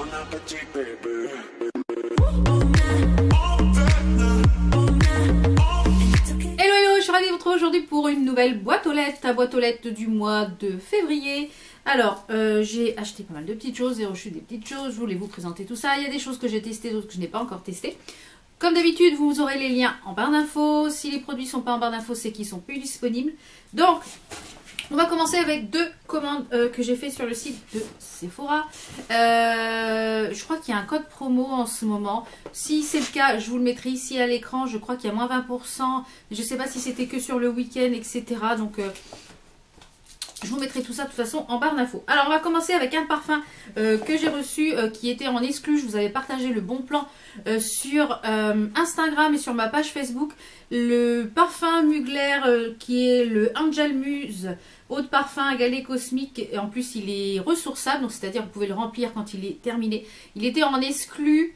Bon appétit, baby. Hello hello, je suis ravie de vous retrouver aujourd'hui pour une nouvelle boîte aux lettres, la boîte aux lettres du mois de février. Alors, euh, j'ai acheté pas mal de petites choses et reçu des petites choses, je voulais vous présenter tout ça. Il y a des choses que j'ai testées, d'autres que je n'ai pas encore testées. Comme d'habitude, vous aurez les liens en barre d'infos. Si les produits sont pas en barre d'infos, c'est qu'ils sont plus disponibles. Donc, on va commencer avec deux commandes euh, que j'ai fait sur le site de Sephora. Euh, je crois qu'il y a un code promo en ce moment. Si c'est le cas, je vous le mettrai ici à l'écran. Je crois qu'il y a moins 20%. Je ne sais pas si c'était que sur le week-end, etc. Donc, euh, je vous mettrai tout ça de toute façon en barre d'infos. Alors, on va commencer avec un parfum euh, que j'ai reçu euh, qui était en exclu. Je vous avais partagé le bon plan euh, sur Instagram et sur ma page Facebook. Le parfum Mugler qui est le Angel Muse eau de parfum galet cosmique. Et en plus, il est ressourçable, donc c'est-à-dire vous pouvez le remplir quand il est terminé. Il était en exclu.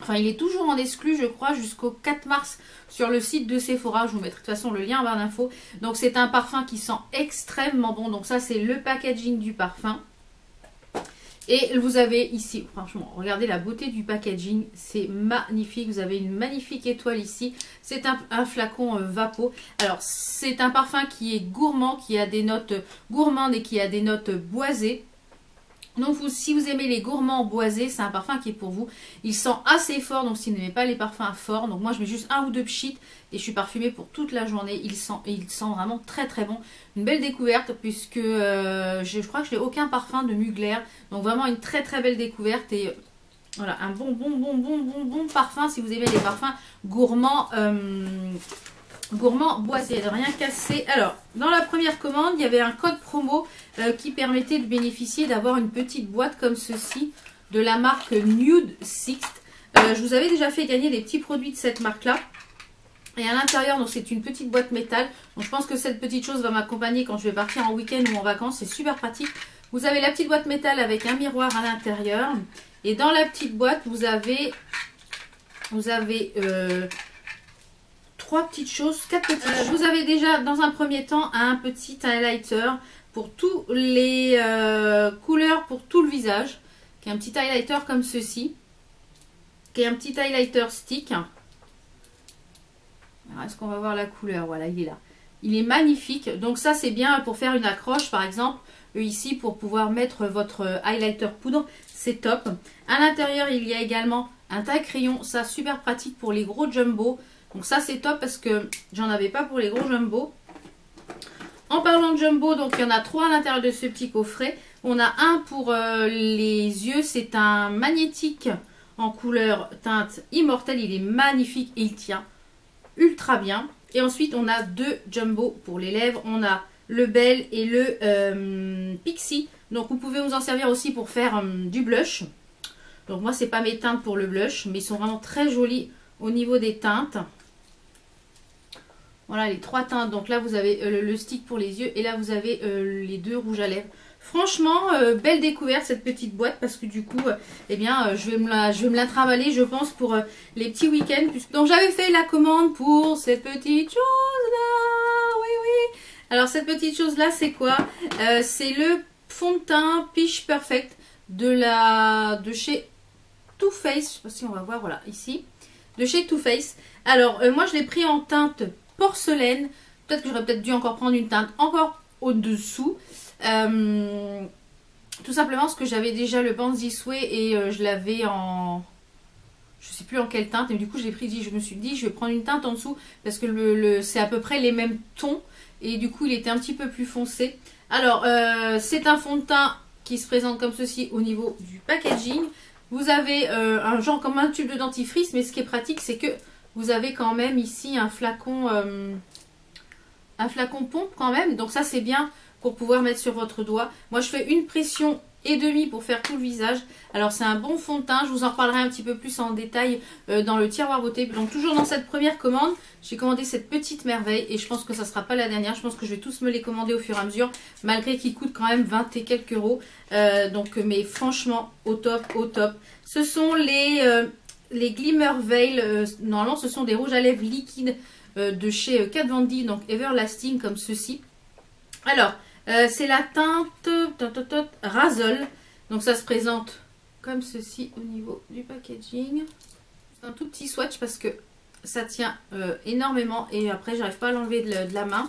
Enfin, il est toujours en exclu, je crois, jusqu'au 4 mars sur le site de Sephora. Je vous mettrai de toute façon le lien en barre d'infos. Donc, c'est un parfum qui sent extrêmement bon. Donc, ça, c'est le packaging du parfum. Et vous avez ici, franchement, regardez la beauté du packaging, c'est magnifique. Vous avez une magnifique étoile ici. C'est un, flacon euh, Vapo. Alors, c'est un parfum qui est gourmand, qui a des notes gourmandes et qui a des notes boisées. Donc, vous, si vous aimez les gourmands boisés, c'est un parfum qui est pour vous. Il sent assez fort, donc si vous n'aimez pas les parfums forts, donc moi je mets juste un ou deux pchits et je suis parfumée pour toute la journée. Il sent, il sent vraiment très très bon. Une belle découverte puisque euh, je, crois que je n'ai aucun parfum de Mugler. Donc vraiment une très très belle découverte et euh, voilà un bon bon bon bon bon bon parfum si vous aimez les parfums gourmands. euh, gourmand boisé, de rien casser. Alors, dans la première commande, il y avait un code promo euh, qui permettait de bénéficier d'avoir une petite boîte comme ceci de la marque Nude Sixt. Euh, je vous avais déjà fait gagner des petits produits de cette marque-là. Et à l'intérieur, donc c'est une petite boîte métal. Donc je pense que cette petite chose va m'accompagner quand je vais partir en week-end ou en vacances. C'est super pratique. Vous avez la petite boîte métal avec un miroir à l'intérieur. Et dans la petite boîte, vous avez, vous avez euh, trois petites choses, quatre petites choses. Vous avez déjà dans un premier temps un petit highlighter pour tous les euh, couleurs pour tout le visage. Qui est un petit highlighter comme ceci. Qui est un petit highlighter stick. Alors, Est-ce qu'on va voir la couleur? Voilà, il est là. Il est magnifique. Donc ça, c'est bien pour faire une accroche, par exemple. Euh, Ici, pour pouvoir mettre votre highlighter poudre, c'est top. À l'intérieur, il y a également un taille-crayon. Ça, super pratique pour les gros jumbo. Donc ça, c'est top parce que j'en avais pas pour les gros jumbo. En parlant de jumbo, donc il y en a trois à l'intérieur de ce petit coffret. On a un pour euh, les yeux. C'est un magnétique en couleur teinte immortelle. Il est magnifique et il tient ultra bien. Et ensuite, on a deux jumbo pour les lèvres. On a le Bell et le euh, Pixie. Donc, vous pouvez vous en servir aussi pour faire euh, du blush. Donc, moi, c'est pas mes teintes pour le blush, mais ils sont vraiment très jolis au niveau des teintes. Voilà les trois teintes. Donc là, vous avez euh, le, stick pour les yeux et là, vous avez euh, les deux rouges à lèvres. Franchement, euh, belle découverte cette petite boîte parce que du coup, eh bien, je vais me la, je travailler, je pense, pour les petits week-ends. Donc j'avais fait la commande pour cette petite chose là. Oui, oui. Alors cette petite chose là, c'est quoi? C'est le fond de teint Peach Perfect de la, de chez Too Faced. Je sais pas si on va voir, voilà, ici, de chez Too Faced. Alors moi, je l'ai pris en teinte porcelaine. Peut-être que j'aurais peut-être dû encore prendre une teinte encore au-dessous. Euh, tout simplement parce que j'avais déjà le Bands This Way et euh, je l'avais en... Je sais plus en quelle teinte. Et du coup, j'ai pris, je me suis dit, je vais prendre une teinte en dessous parce que le, c'est à peu près les mêmes tons. Et du coup, il était un petit peu plus foncé. Alors, euh, c'est un fond de teint qui se présente comme ceci au niveau du packaging. Vous avez un genre comme un tube de dentifrice, mais ce qui est pratique, c'est que vous avez quand même ici un flacon, euh, un flacon pompe quand même. Donc ça, c'est bien pour pouvoir mettre sur votre doigt. Moi, je fais une pression et demi pour faire tout le visage. Alors, c'est un bon fond de teint. Je vous en reparlerai un petit peu plus en détail euh, dans le tiroir beauté. Donc, toujours dans cette première commande, j'ai commandé cette petite merveille et je pense que ça sera pas la dernière. Je pense que je vais tous me les commander au fur et à mesure, malgré qu'ils coûtent quand même 20 et quelques euros. Euh, donc, mais franchement, au top, au top. Ce sont les, les Glimmer Veil. euh, normalement, ce sont des rouges à lèvres liquides euh, de chez euh, Kat Von donc Everlasting comme ceci. Alors, c'est la teinte Razol. Donc ça se présente comme ceci au niveau du packaging. Un tout petit swatch parce que ça tient énormément et après j'arrive pas à l'enlever de, la main.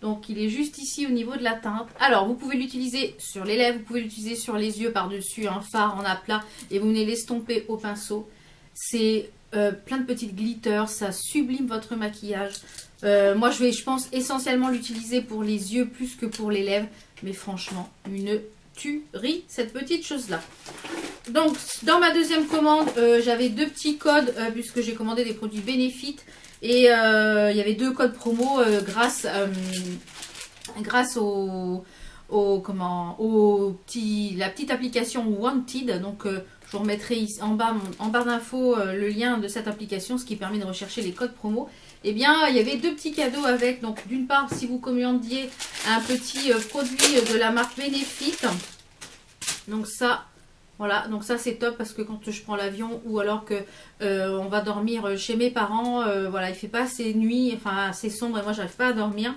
Donc il est juste ici au niveau de la teinte. Alors vous pouvez l'utiliser sur les lèvres, vous pouvez l'utiliser sur les yeux par-dessus, un phare en aplat et vous venez l'estomper au pinceau. C'est euh, plein de petites glitters, ça sublime votre maquillage. Euh, moi je vais, je pense, essentiellement l'utiliser pour les yeux plus que pour les lèvres. Mais franchement, une tuerie cette petite chose là. Donc, dans ma deuxième commande, euh, j'avais deux petits codes puisque j'ai commandé des produits Benefit. Et il y avait deux codes promo grâce, grâce au, comment, au petit, la petite application Wanted. Donc, je vous remettrai ici, en bas, en barre d'infos le lien de cette application, ce qui permet de rechercher les codes promo. Eh bien, il y avait deux petits cadeaux avec. Donc, d'une part, si vous commandiez un petit produit de la marque Benefit, donc ça, voilà, donc ça c'est top parce que quand je prends l'avion ou alors que euh, on va dormir chez mes parents, euh, voilà, il fait pas assez nuit, enfin assez sombre et moi j'arrive pas à dormir,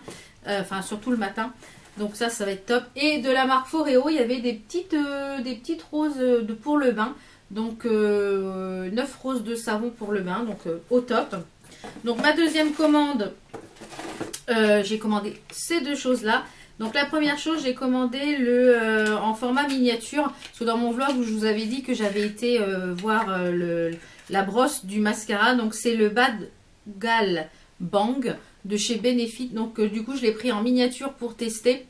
euh, enfin surtout le matin. Donc ça, ça va être top. Et de la marque Foreo, il y avait des petites, petites roses de, pour le bain. Donc 9 roses de savon pour le bain, donc au top. Donc ma deuxième commande, j'ai commandé ces deux choses-là. Donc la première chose, j'ai commandé le euh, en format miniature. Parce que dans mon vlog où je vous avais dit que j'avais été euh, voir euh, la brosse du mascara. Donc c'est le Bad Gal Bang de chez Benefit. Donc du coup je l'ai pris en miniature pour tester.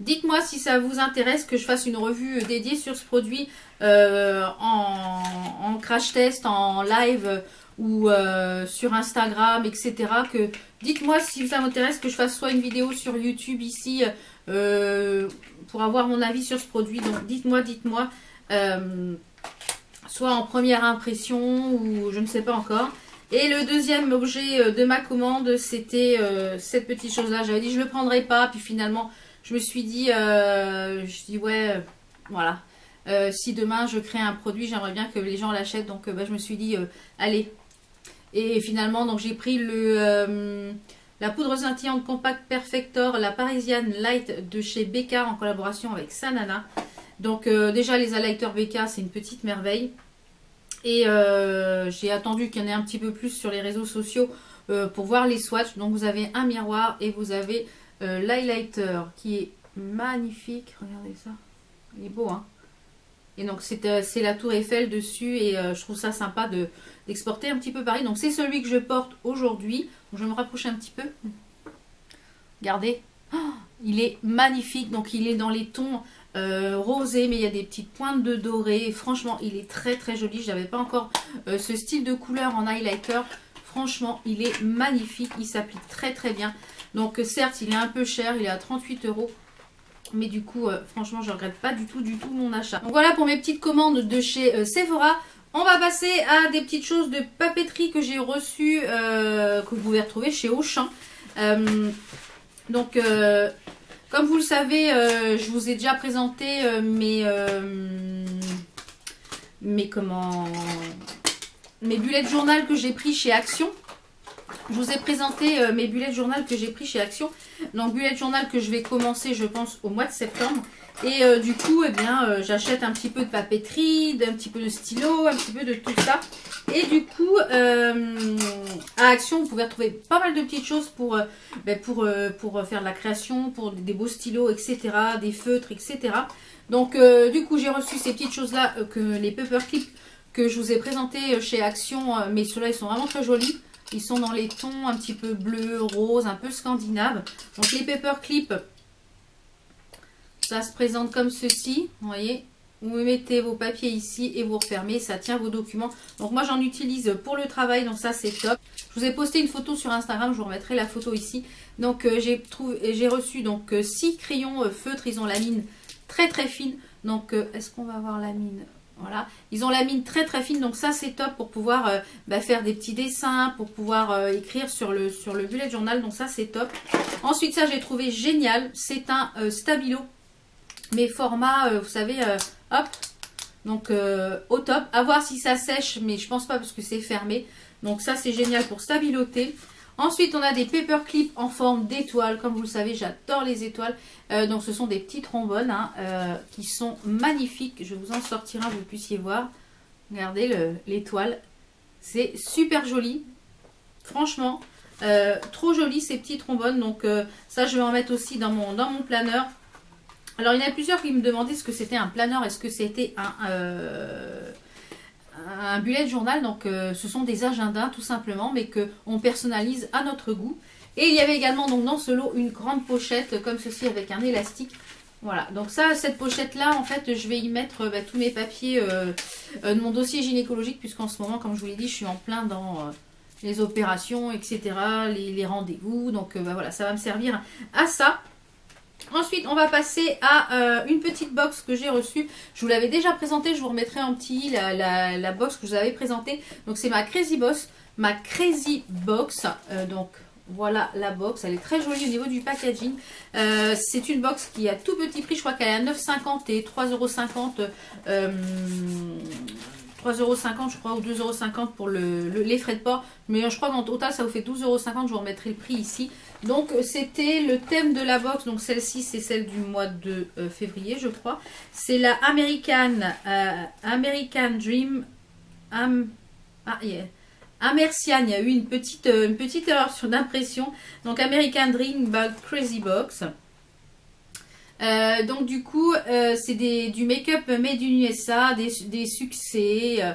Dites-moi si ça vous intéresse que je fasse une revue dédiée sur ce produit en, en, crash test, en live ou euh, sur Instagram, etc. Que dites-moi si ça m'intéresse que je fasse soit une vidéo sur YouTube ici euh, pour avoir mon avis sur ce produit. Donc dites-moi, dites-moi, euh, soit en première impression ou je ne sais pas encore. Et le deuxième objet de ma commande, c'était cette petite chose-là. J'avais dit je le prendrais pas, puis finalement je me suis dit, je dis ouais, voilà. si demain je crée un produit, j'aimerais bien que les gens l'achètent. Donc bah, je me suis dit, allez, et finalement, donc j'ai pris le, euh, la poudre scintillante Compact Perfector, la Parisienne Light de chez BK en collaboration avec Sanana. Donc euh, déjà les highlighters BK, c'est une petite merveille. Et euh, j'ai attendu qu'il y en ait un petit peu plus sur les réseaux sociaux pour voir les swatchs. Donc vous avez un miroir et vous avez l'highlighter qui est magnifique. Regardez ça. Il est beau, hein et donc c'est la tour Eiffel dessus et je trouve ça sympa de, d'exporter un petit peu pareil. Donc c'est celui que je porte aujourd'hui. Je vais me rapprocher un petit peu. Regardez. Oh, il est magnifique. Donc il est dans les tons euh, rosés, mais il y a des petites pointes de doré. Franchement, il est très très joli. Je n'avais pas encore euh, ce style de couleur en highlighter. Franchement, il est magnifique. Il s'applique très très bien. Donc certes, il est un peu cher. Il est à 38 euros. Mais du coup, euh, franchement, je ne regrette pas du tout, du tout mon achat. Donc voilà pour mes petites commandes de chez Sephora. On va passer à des petites choses de papeterie que j'ai reçues, euh, que vous pouvez retrouver chez Auchan. Euh, donc, euh, comme vous le savez, je vous ai déjà présenté mes, mes, comment, mes bullets journal que j'ai pris chez Action. Je vous ai présenté mes bullets journal que j'ai pris chez Action. Donc, bullets de journal que je vais commencer, je pense, au mois de septembre. Et euh, du coup, eh bien, euh, j'achète un petit peu de papeterie, un petit peu de stylo, un petit peu de tout ça. Et du coup, euh, à Action, vous pouvez retrouver pas mal de petites choses pour, ben, pour, pour faire de la création, pour des beaux stylos, etc., des feutres, etc. Donc, du coup, j'ai reçu ces petites choses-là, que les paperclips que je vous ai présentés chez Action. mais ceux-là, ils sont vraiment très jolis. Ils sont dans les tons un petit peu bleu, rose, un peu scandinave. Donc, les paperclips ça se présente comme ceci, vous voyez. Vous mettez vos papiers ici et vous refermez, ça tient vos documents. Donc moi j'en utilise pour le travail, donc ça c'est top. Je vous ai posté une photo sur Instagram, je vous remettrai la photo ici. Donc euh, j'ai reçu donc 6 euh, crayons euh, feutres, ils ont la mine très très fine. Donc est-ce qu'on va voir la mine? Voilà, ils ont la mine très très fine, donc ça c'est top pour pouvoir bah, faire des petits dessins, pour pouvoir écrire sur le, sur le bullet journal, donc ça c'est top. Ensuite ça j'ai trouvé génial, c'est un stabilo mes formats, euh, vous savez, euh, hop, donc euh, au top. À voir si ça sèche, mais je pense pas parce que c'est fermé. Donc ça c'est génial pour stabiloter. Ensuite, on a des paperclips en forme d'étoiles. Comme vous le savez, j'adore les étoiles. Donc, ce sont des petits trombones hein, qui sont magnifiques. Je vous en sortir un, vous puissiez voir. Regardez l'étoile. C'est super joli. Franchement, trop joli ces petits trombones. Donc, ça, je vais en mettre aussi dans mon, dans mon planeur. Alors, il y en a plusieurs qui me demandaient ce que c'était un planeur. Est-ce que c'était un un bullet journal, donc euh, ce sont des agendas tout simplement, mais qu'on personnalise à notre goût. Et il y avait également donc dans ce lot une grande pochette comme ceci avec un élastique. Voilà, donc ça, cette pochette-là, en fait, je vais y mettre bah, tous mes papiers euh, euh, de mon dossier gynécologique, puisqu'en ce moment, comme je vous l'ai dit, je suis en plein dans les opérations, etc., les, rendez-vous. Donc bah, voilà, ça va me servir à ça. Ensuite, on va passer à euh, une petite box que j'ai reçue. Je vous l'avais déjà présentée, je vous remettrai en petit la, la, box que je vous avais présentée. Donc, c'est ma Crazy Boss, ma Crazy Box. Euh, donc, voilà la box, elle est très jolie au niveau du packaging. Euh, c'est une box qui a tout petit prix, je crois qu'elle est à 9,50 et 3,50€. 3,50€ je crois ou 2,50€ pour le, les frais de port. Mais je crois qu'en total ça vous fait 12,50€. Je vous remettrai le prix ici. Donc c'était le thème de la box. Donc celle-ci c'est celle du mois de euh, février je crois. C'est la American, euh, American Dream. ah yeah. Amercian, il y a eu une petite, euh, une petite erreur sur d'impression. Donc American Dream Crazy Box. Euh, donc du coup, euh, c'est du make-up made in USA, des, succès. Euh,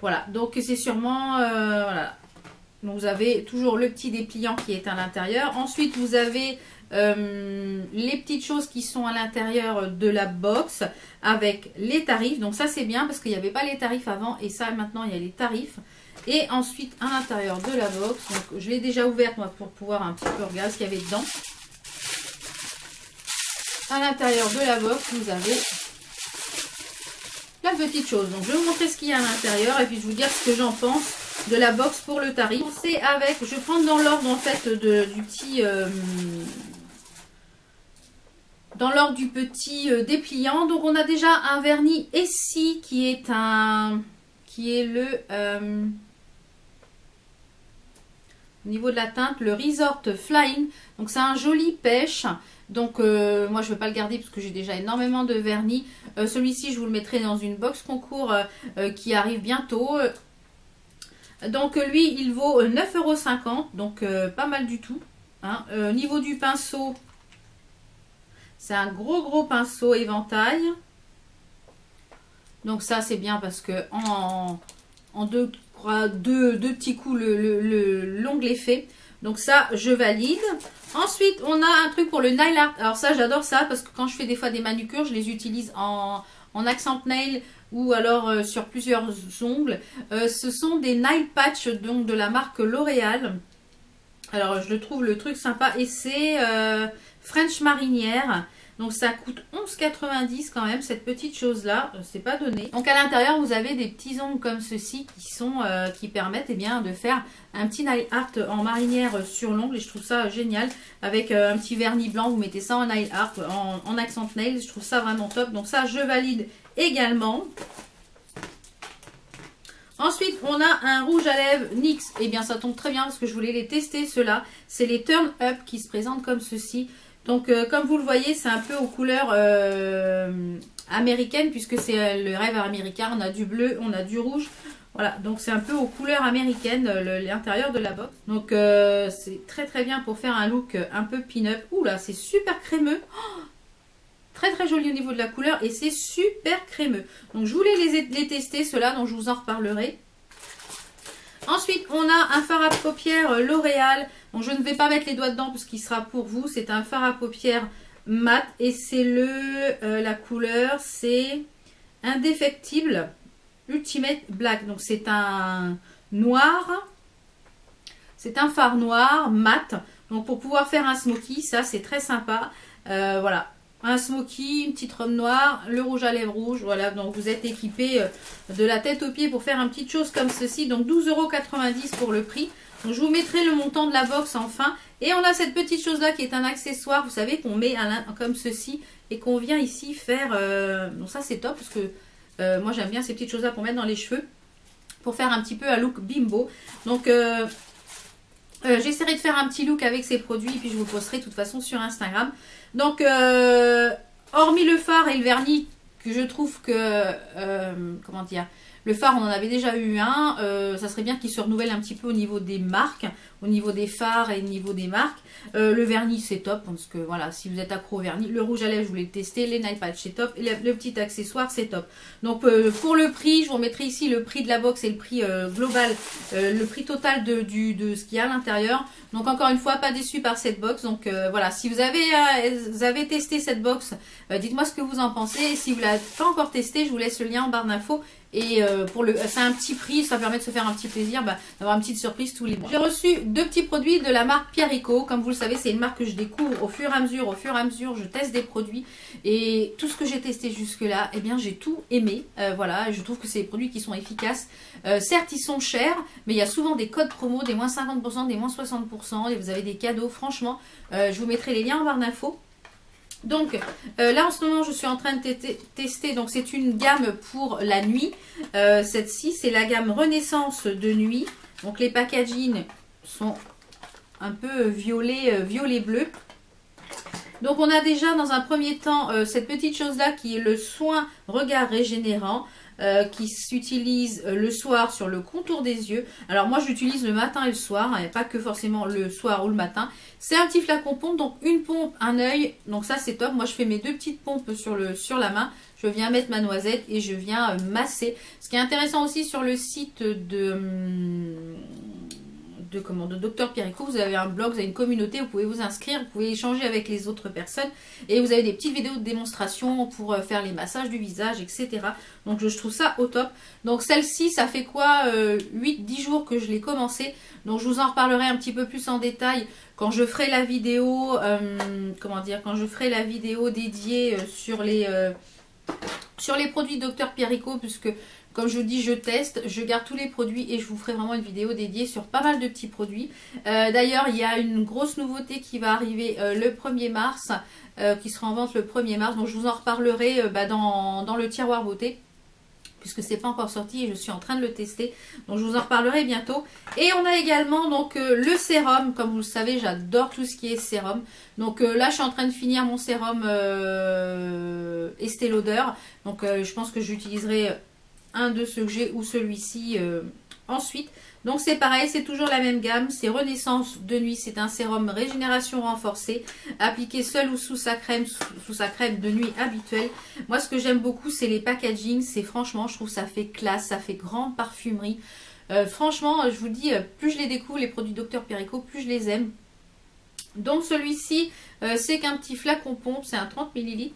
voilà, donc c'est sûrement... voilà. Donc vous avez toujours le petit dépliant qui est à l'intérieur. Ensuite, vous avez les petites choses qui sont à l'intérieur de la box avec les tarifs. Donc ça c'est bien parce qu'il n'y avait pas les tarifs avant et ça maintenant il y a les tarifs. Et ensuite à l'intérieur de la box, donc je l'ai déjà ouverte moi pour pouvoir un petit peu regarder ce qu'il y avait dedans. À l'intérieur de la box, vous avez la petite chose. Donc, je vais vous montrer ce qu'il y a à l'intérieur et puis je vous dire ce que j'en pense de la box pour le tarif. C'est avec, je vais prendre dans l'ordre en fait de, du petit... Euh, dans l'ordre du petit euh, dépliant. Donc, on a déjà un vernis ici qui est un... qui est le... Euh, au niveau de la teinte, le Resort Flying. Donc, c'est un joli pêche. Donc moi je ne vais pas le garder parce que j'ai déjà énormément de vernis. Celui-ci je vous le mettrai dans une box concours qui arrive bientôt. Donc lui il vaut 9,50€. Donc pas mal du tout. Hein. Au niveau du pinceau, c'est un gros gros pinceau éventail. Donc ça c'est bien parce que en, en deux, deux, petits coups l'ongle est fait. Donc ça, je valide. Ensuite, on a un truc pour le nail art. Alors ça, j'adore ça parce que quand je fais des fois des manucures, je les utilise en, accent nail ou alors euh, sur plusieurs ongles. Euh, ce sont des nail patch donc de la marque L'Oréal. Alors, je trouve le truc sympa et c'est euh, French Marinière. Donc ça coûte 11,90 quand même, cette petite chose-là. Euh, c'est pas donné. Donc à l'intérieur, vous avez des petits ongles comme ceci qui euh, qui permettent eh de faire un petit nail art en marinière sur l'ongle. Et je trouve ça génial. Avec euh, un petit vernis blanc, vous mettez ça en nail art, en, accent nail. Je trouve ça vraiment top. Donc ça, je valide également. Ensuite, on a un rouge à lèvres NYX. Eh bien, ça tombe très bien parce que je voulais les tester, ceux-là. C'est les Turn Up qui se présentent comme ceci. Donc, euh, comme vous le voyez, c'est un peu aux couleurs euh, américaines, puisque c'est euh, le rêve américain. On a du bleu, on a du rouge. Voilà, donc c'est un peu aux couleurs américaines, l'intérieur de la box. Donc, c'est très très bien pour faire un look un peu pin-up. Ouh là, c'est super crémeux. Oh, très très joli au niveau de la couleur et c'est super crémeux. Donc, je voulais les, les tester, ceux-là, donc je vous en reparlerai. Ensuite, on a un fard à paupières L'Oréal donc je ne vais pas mettre les doigts dedans parce qu'il sera pour vous. C'est un fard à paupières mat et c'est le euh, la couleur c'est indéfectible Ultimate Black. Donc c'est un noir. C'est un fard noir mat. Donc pour pouvoir faire un smoky, ça c'est très sympa. Euh, voilà, un smoky, une petite robe noire, le rouge à lèvres rouge. Voilà, donc vous êtes équipé euh, de la tête aux pieds pour faire une petite chose comme ceci. Donc 12,90€ pour le prix je vous mettrai le montant de la box enfin. Et on a cette petite chose là qui est un accessoire, vous savez, qu'on met comme ceci et qu'on vient ici faire... Euh, donc ça c'est top parce que euh, moi j'aime bien ces petites choses là pour mettre dans les cheveux. Pour faire un petit peu un look bimbo. Donc euh, Euh, j'essaierai de faire un petit look avec ces produits, puis je vous posterai de toute façon sur Instagram. Donc, euh, hormis le phare et le vernis, que je trouve que, comment dire, le phare, on en avait déjà eu un. Euh, ça serait bien qu'il se renouvelle un petit peu au niveau des marques, au niveau des phares et au niveau des marques. Euh, le vernis, c'est top. Parce que voilà, si vous êtes accro au vernis, le rouge à lèvres, je voulais le tester. Les night patch, c'est top. Le, petit accessoire, c'est top. Donc, euh, pour le prix, je vous remettrai ici le prix de la box et le prix global, le prix total de ce qu'il y a à l'intérieur. Donc, encore une fois, pas déçu par cette box. Donc, voilà, si vous avez, vous avez testé cette box, dites-moi ce que vous en pensez. Et si vous ne l'avez pas encore testé, je vous laisse le lien en barre d'infos. Et euh, pour le, c'est un petit prix, ça permet de se faire un petit plaisir, bah, d'avoir une petite surprise tous les mois. J'ai reçu deux petits produits de la marque Pierrico. Comme vous le savez, c'est une marque que je découvre au fur et à mesure. Au fur et à mesure, je teste des produits. Et tout ce que j'ai testé jusque-là, eh bien, j'ai tout aimé. Euh, voilà, je trouve que c'est des produits qui sont efficaces. Euh, certes, ils sont chers, mais il y a souvent des codes promo, des moins 50%, des moins 60%. Et vous avez des cadeaux. Franchement, je vous mettrai les liens en barre d'infos. Donc euh, là en ce moment je suis en train de tester, donc c'est une gamme pour la nuit. Euh, cette-ci c'est la gamme Renaissance de nuit. Donc les packaging sont un peu violet, euh, violet bleu. Donc on a déjà dans un premier temps cette petite chose là qui est le soin regard régénérant. Euh, qui s'utilise euh, le soir sur le contour des yeux. Alors moi j'utilise le matin et le soir, hein, pas que forcément le soir ou le matin. C'est un petit flacon pompe, donc une pompe, un œil, donc ça c'est top. Moi je fais mes deux petites pompes sur, la main. Je viens mettre ma noisette et je viens euh, masser. Ce qui est intéressant aussi sur le site de... Hum, de, comment, de Docteur Pierrico. Vous avez un blog, vous avez une communauté, vous pouvez vous inscrire, vous pouvez échanger avec les autres personnes. Et vous avez des petites vidéos de démonstration pour euh, faire les massages du visage, etc. Donc je trouve ça au top. Donc celle-ci, ça fait quoi 8-10 euh, jours que je l'ai commencé. Donc je vous en reparlerai un petit peu plus en détail quand je ferai la vidéo, euh, comment dire, quand je ferai la vidéo dédiée sur les... sur les produits Docteur Pierrico, puisque comme je vous dis, je teste, je garde tous les produits et je vous ferai vraiment une vidéo dédiée sur pas mal de petits produits. Euh, d'ailleurs, il y a une grosse nouveauté qui va arriver euh, le 1er mars, euh, qui sera en vente le 1er mars. Donc je vous en reparlerai bah, dans, le tiroir beauté puisque c'est pas encore sorti et je suis en train de le tester. Donc je vous en reparlerai bientôt. Et on a également donc le sérum. Comme vous le savez, j'adore tout ce qui est sérum. Donc là, je suis en train de finir mon sérum Estée Lauder. Donc je pense que j'utiliserai un de ceux que j'ai ou celui-ci euh, ensuite. Donc c'est pareil, c'est toujours la même gamme, c'est Renaissance de nuit, c'est un sérum régénération renforcée, appliqué seul ou sous sa crème, sous, sa crème de nuit habituelle. Moi ce que j'aime beaucoup c'est les packaging, c'est franchement je trouve ça fait classe, ça fait grande parfumerie. Euh, franchement je vous dis, euh, plus je les découvre les produits Dr Perico, plus je les aime. Donc celui-ci c'est qu'un petit flacon pompe, c'est un 30 ml.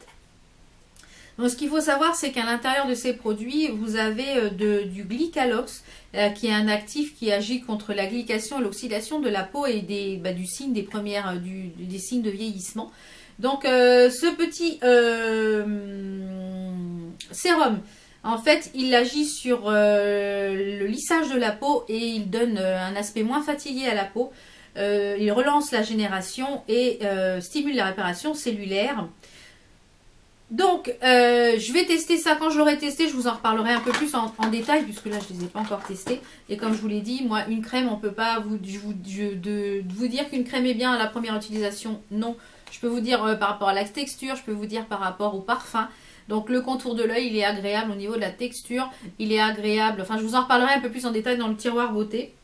Donc, ce qu'il faut savoir, c'est qu'à l'intérieur de ces produits, vous avez euh, du glycalox, euh, qui est un actif qui agit contre la glycation et l'oxydation de la peau et des, bah, du signe des premières, euh, des signes de vieillissement. Donc, ce petit sérum, en fait, il agit sur le lissage de la peau et il donne un aspect moins fatigué à la peau. il relance la génération et stimule la réparation cellulaire. Donc, euh, je vais tester ça. Quand je l'aurai testé, je vous en reparlerai un peu plus en, détail, puisque là, je ne les ai pas encore testés. Et comme je vous l'ai dit, moi, une crème, on ne peut pas vous, dire qu'une crème est bien à la première utilisation. Non. Je peux vous dire euh, par rapport à la texture, je peux vous dire par rapport au parfum. Donc, le contour de l'œil, il est agréable au niveau de la texture. Il est agréable. Enfin, je vous en reparlerai un peu plus en détail dans le tiroir beauté.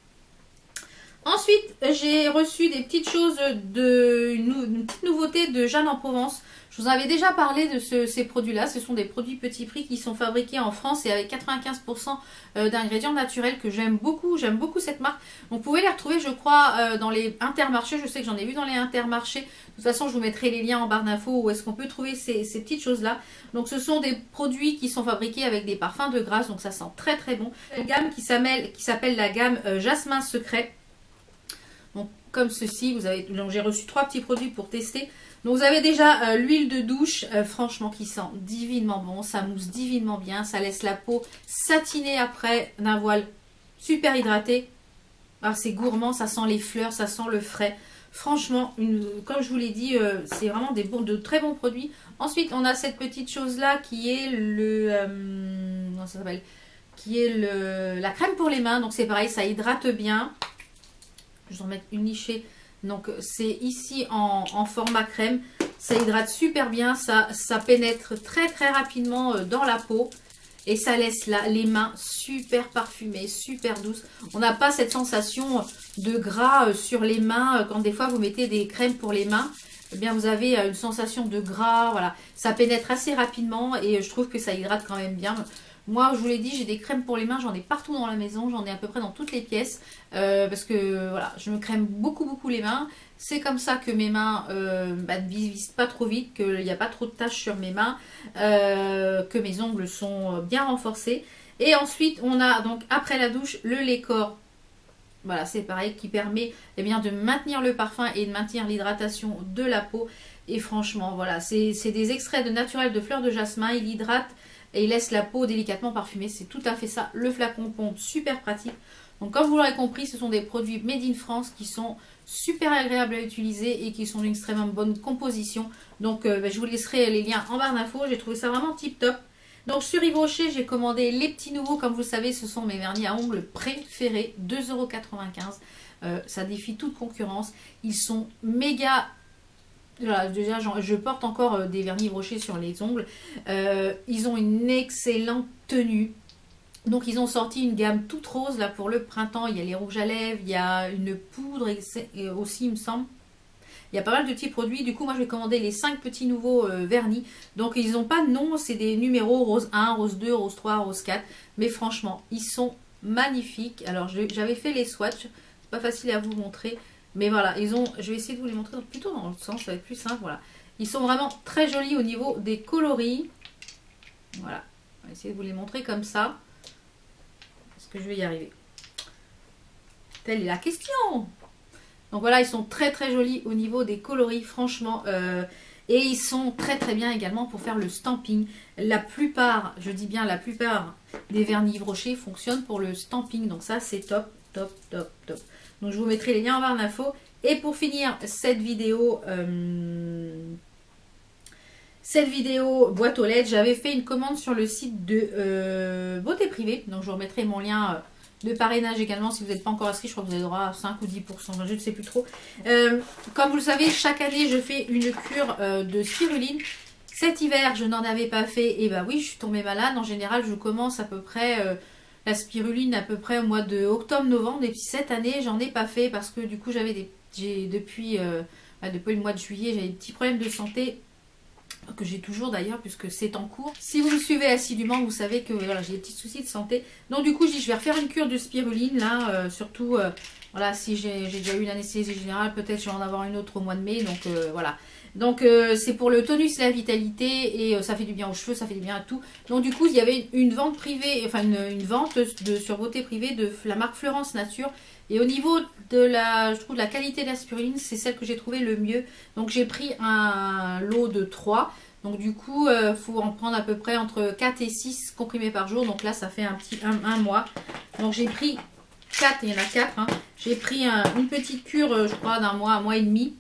Ensuite, j'ai reçu des petites choses de une, petite nouveauté de Jeanne en Provence. Je vous avais déjà parlé de ces produits-là. Ce sont des produits petit prix qui sont fabriqués en France et avec 95% euh, d'ingrédients naturels que j'aime beaucoup. J'aime beaucoup cette marque. vous pouvez les retrouver, je crois, euh, dans les intermarchés. Je sais que j'en ai vu dans les intermarchés. De toute façon, je vous mettrai les liens en barre d'infos où est-ce qu'on peut trouver ces, petites choses-là. Donc, ce sont des produits qui sont fabriqués avec des parfums de grâce. Donc, ça sent très très bon. Une gamme qui s'appelle la gamme euh, Jasmin Secret. Comme ceci, vous avez, j'ai reçu trois petits produits pour tester. Donc vous avez déjà euh, l'huile de douche, euh, franchement qui sent divinement bon, ça mousse divinement bien, ça laisse la peau satinée après d'un voile super hydraté. Alors c'est gourmand, ça sent les fleurs, ça sent le frais. Franchement, comme je vous l'ai dit, euh, c'est vraiment des bons, de très bons produits. Ensuite, on a cette petite chose là qui est le, comment ça s'appelle, qui est le, la crème pour les mains. Donc c'est pareil, ça hydrate bien. Je vais en mettre une lichée. Donc c'est ici en, format crème. Ça hydrate super bien, ça, pénètre très très rapidement euh, dans la peau. Et ça laisse là les mains super parfumées, super douces. On n'a pas cette sensation de gras euh, sur les mains quand des fois vous mettez des crèmes pour les mains. Eh bien vous avez une sensation de gras, voilà. Ça pénètre assez rapidement et je trouve que ça hydrate quand même bien. Moi, je vous l'ai dit, j'ai des crèmes pour les mains, j'en ai partout dans la maison, j'en ai à peu près dans toutes les pièces. Euh, parce que voilà, je me crème beaucoup beaucoup les mains. C'est comme ça que mes mains euh, bah, ne visent pas trop vite, qu'il n'y a pas trop de taches sur mes mains, euh, que mes ongles sont bien renforcés. Et ensuite, on a donc après la douche le lait corps. Voilà, c'est pareil, qui permet eh bien, de maintenir le parfum et de maintenir l'hydratation de la peau. Et franchement, voilà, c'est des extraits de naturel de fleurs de jasmin. Il hydrate et il laisse la peau délicatement parfumée. C'est tout à fait ça. Le flacon pompe, super pratique. Donc comme vous l'aurez compris, ce sont des produits made in France qui sont super agréables à utiliser et qui sont d'une extrêmement bonne composition. Donc euh, ben, je vous laisserai les liens en barre d'infos. J'ai trouvé ça vraiment tip top. Donc sur Yves j'ai commandé les petits nouveaux. Comme vous le savez, ce sont mes vernis à ongles préférés. 2,95€. Euh, ça défie toute concurrence. Ils sont méga déjà, je porte encore euh, des vernis brochés sur les ongles. Euh, ils ont une excellente tenue. Donc ils ont sorti une gamme toute rose là pour le printemps. Il y a les rouges à lèvres, il y a une poudre aussi il me semble. Il y a pas mal de petits produits. Du coup, moi, je vais commander les 5 petits nouveaux euh, vernis. Donc, ils n'ont pas de nom. C'est des numéros rose 1, rose 2, rose 3, rose 4. Mais franchement, ils sont magnifiques. Alors, j'avais fait les swatchs. Pas facile à vous montrer. Mais voilà, ils ont, je vais essayer de vous les montrer plutôt dans le sens, ça va être plus simple. Voilà. Ils sont vraiment très jolis au niveau des coloris. Voilà, on va essayer de vous les montrer comme ça. Est-ce que je vais y arriver Telle est la question Donc voilà, ils sont très très jolis au niveau des coloris, franchement. Euh, et ils sont très très bien également pour faire le stamping. La plupart, je dis bien la plupart des vernis brochés fonctionnent pour le stamping. Donc ça c'est top, top, top, top. Donc je vous mettrai les liens en barre d'infos. Et pour finir cette vidéo, euh, cette vidéo boîte aux lettres, j'avais fait une commande sur le site de euh, Beauté Privée. Donc je vous remettrai mon lien euh, de parrainage également si vous n'êtes pas encore inscrit. Je crois que vous avez droit à 5 ou 10%, je ne sais plus trop. comme vous le savez, chaque année je fais une cure de spiruline. Cet hiver, je n'en avais pas fait. Et bah oui, je suis tombée malade. En général, je commence à peu près la spiruline à peu près au mois de octobre-novembre. Et puis cette année, j'en ai pas fait parce que du coup, j'avais des. J'ai depuis, euh, bah, depuis le mois de juillet, j'avais des petits problèmes de santé que j'ai toujours d'ailleurs puisque c'est en cours. Si vous me suivez assidûment, vous savez que j'ai des petits soucis de santé. Donc du coup, je dis je vais refaire une cure de spiruline là, euh, surtout euh, voilà, si j'ai déjà eu une anesthésie générale, peut-être je vais en avoir une autre au mois de mai. Donc voilà, donc euh, c'est pour le tonus et la vitalité et euh, ça fait du bien aux cheveux, ça fait du bien à tout. Donc du coup il y avait une vente privée, enfin une, vente de, sur beauté privée de la marque Florence Nature. Et au niveau de la, je trouve la qualité de la spiruline, c'est celle que j'ai trouvé le mieux. Donc j'ai pris un lot de 3. Donc du coup, il euh, faut en prendre à peu près entre 4 et 6 comprimés par jour. Donc là, ça fait un petit un, mois. Donc j'ai pris 4, il y en a 4. Hein. J'ai pris une petite cure, je crois, d'un mois, un mois et demi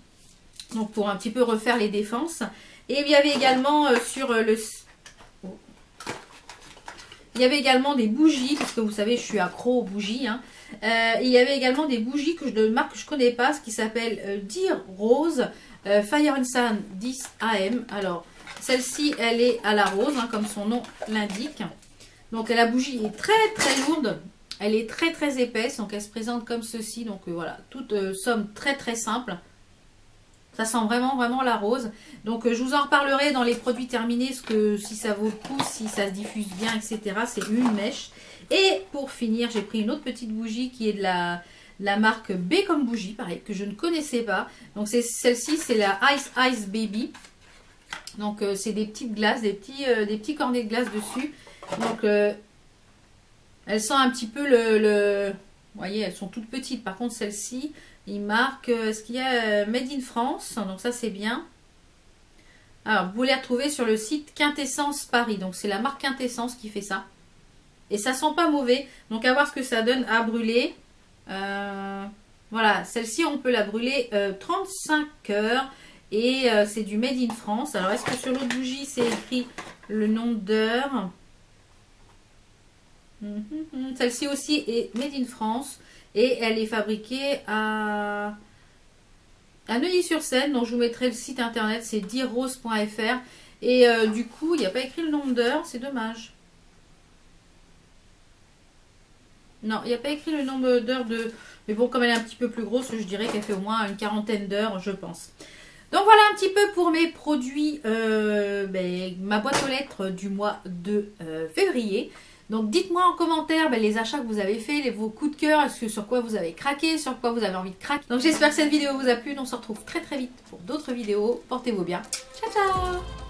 donc pour un petit peu refaire les défenses. Et il y avait également euh, sur euh, le... Il y avait également des bougies, parce que vous savez, je suis accro aux bougies. Hein. Euh, il y avait également des bougies que je, de marque que je ne connais pas, ce qui s'appelle Dear Rose Fire and Sun 10 AM. Alors, celle-ci, elle est à la rose, hein, comme son nom l'indique. Donc, la bougie est très très lourde. Elle est très très épaisse, donc elle se présente comme ceci. Donc voilà, toute somme très très simple. Ça sent vraiment, vraiment la rose. Donc, euh, je vous en reparlerai dans les produits terminés, ce que, si ça vaut le coup, si ça se diffuse bien, etc. C'est une mèche. Et pour finir, j'ai pris une autre petite bougie qui est de la, la marque B comme bougie, pareil, que je ne connaissais pas. Donc, c'est celle-ci, c'est la Ice Ice Baby. Donc, euh, c'est des petites glaces, des petits, euh, des petits cornets de glace dessus. Donc, elles sont un petit peu le, le... Vous voyez, elles sont toutes petites. Par contre, celle-ci, il marque euh, ce qu'il y a euh, Made in France. Donc ça c'est bien. Alors vous les retrouver sur le site Quintessence Paris. Donc c'est la marque Quintessence qui fait ça. Et ça sent pas mauvais. Donc à voir ce que ça donne à brûler. Euh, voilà, celle-ci on peut la brûler 35 heures. Et c'est du Made in France. Alors est-ce que sur l'autre bougie c'est écrit le nom d'heure? Mhm, mhm. Celle-ci aussi est made in France et elle est fabriquée à, Neuilly-sur-Seine. Donc je vous mettrai le site internet, c'est dirose.fr. Et euh, du coup, il n'y a pas écrit le nombre d'heures, c'est dommage. Non, il n'y a pas écrit le nombre d'heures de... Mais bon, comme elle est un petit peu plus grosse, je dirais qu'elle fait au moins une quarantaine d'heures, je pense. Donc voilà un petit peu pour mes produits, euh, ben, ma boîte aux lettres du mois de euh, février. Donc dites-moi en commentaire ben, les achats que vous avez fait, les, vos coups de cœur, est-ce sur quoi vous avez craqué, sur quoi vous avez envie de craquer. Donc j'espère que cette vidéo vous a plu, on se retrouve très très vite pour d'autres vidéos. Portez-vous bien. Ciao ciao